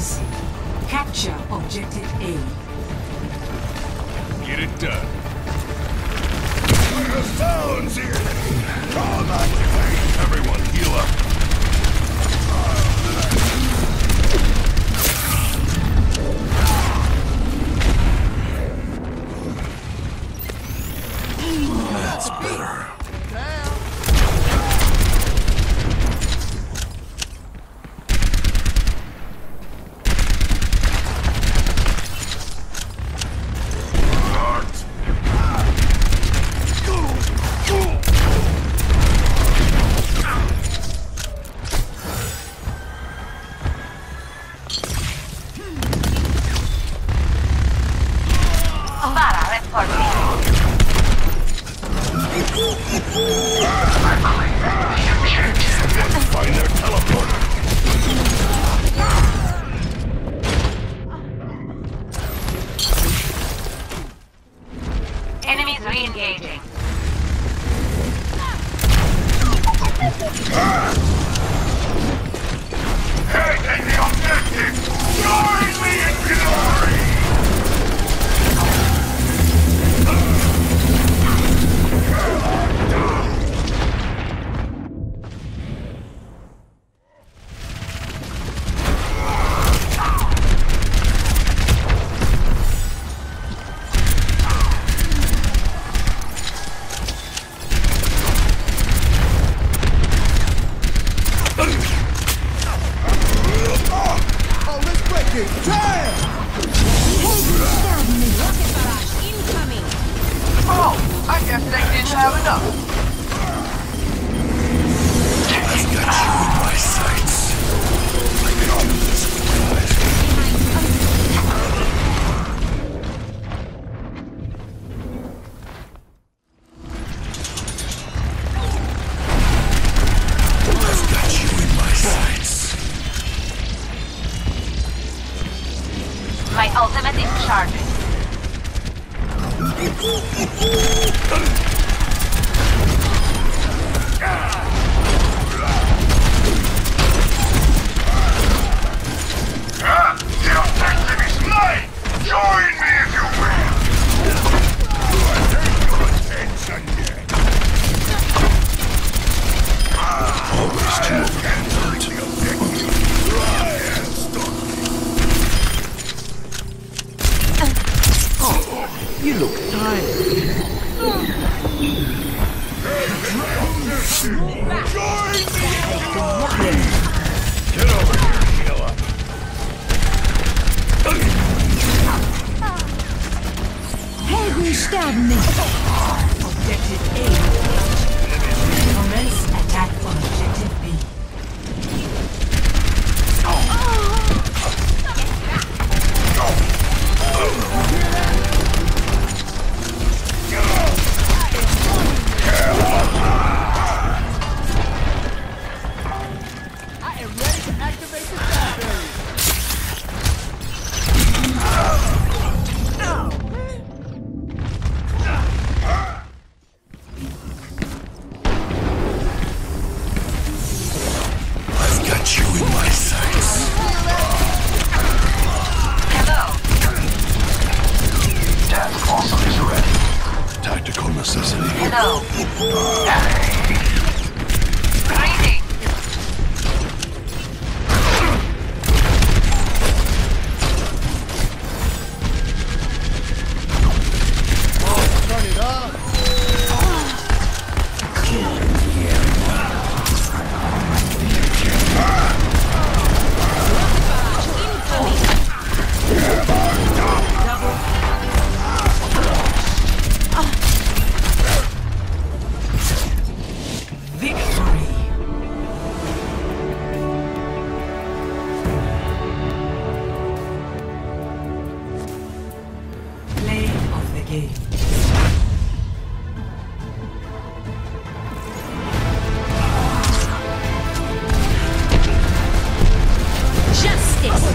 Easy. Capture Objective A. Get it done. The phone's here! Call 9 Everyone, heal up!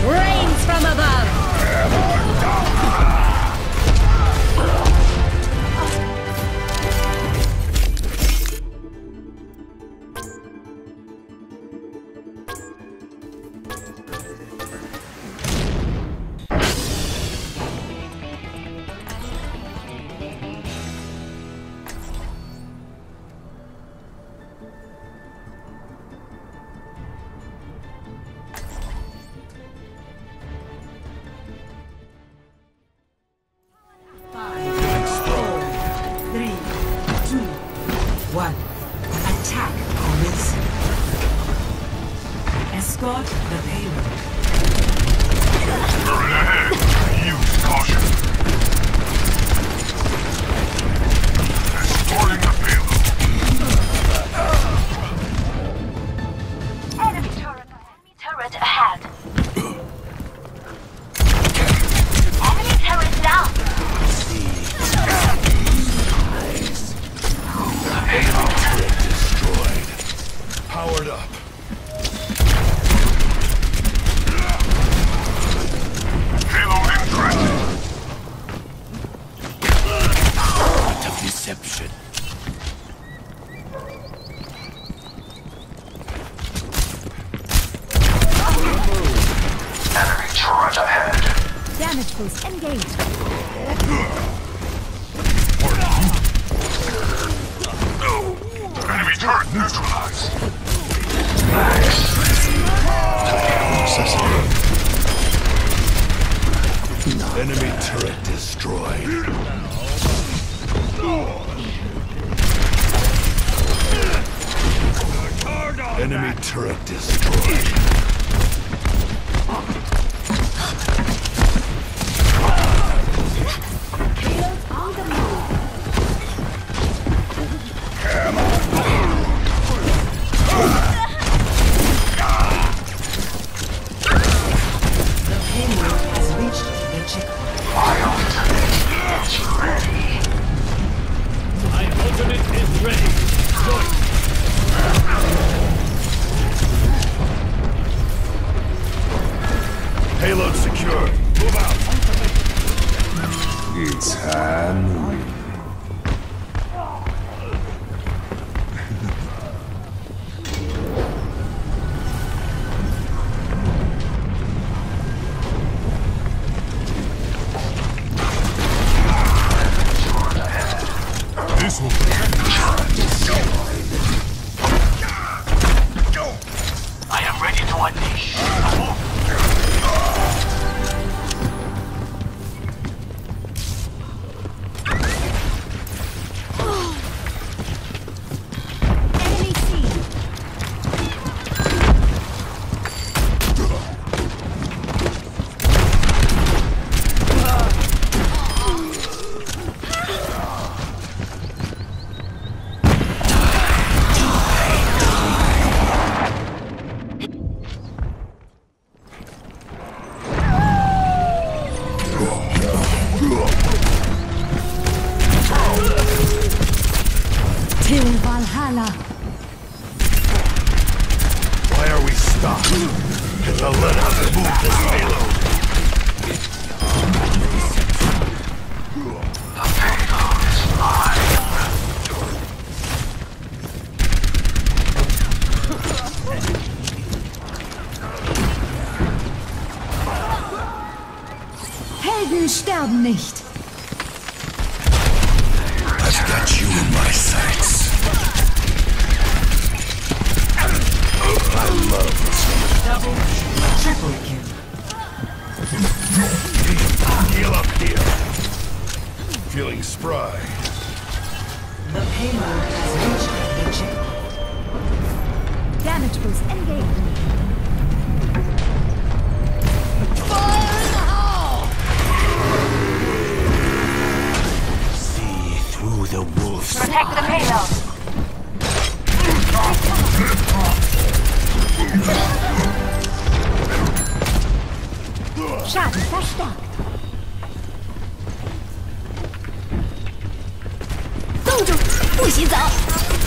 rains from above. threat ahead. Damage boost engaged. Enemy turret neutralized. Nice. Enemy turret destroyed. Enemy turret destroyed. 不洗澡。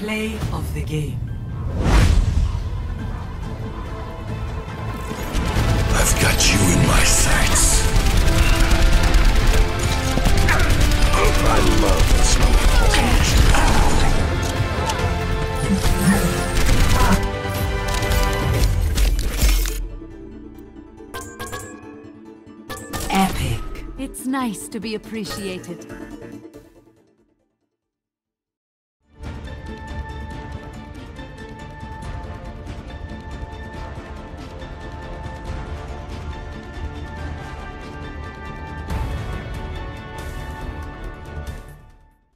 Play of the game. I've got you in my sights. I love the smell of. Epic. It's nice to be appreciated.